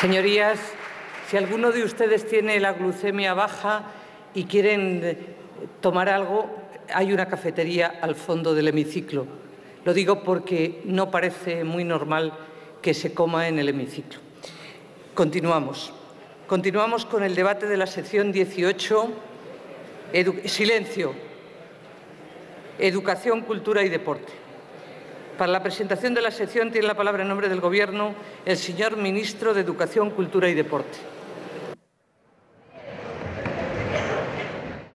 Señorías, si alguno de ustedes tiene la glucemia baja y quieren eh, tomar algo, hay una cafetería al fondo del hemiciclo. Lo digo porque no parece muy normal que se coma en el hemiciclo. Continuamos. Continuamos con el debate de la sección 18. Silencio. Educación, cultura y deporte. Para la presentación de la sección tiene la palabra en nombre del Gobierno el señor ministro de Educación, Cultura y Deporte.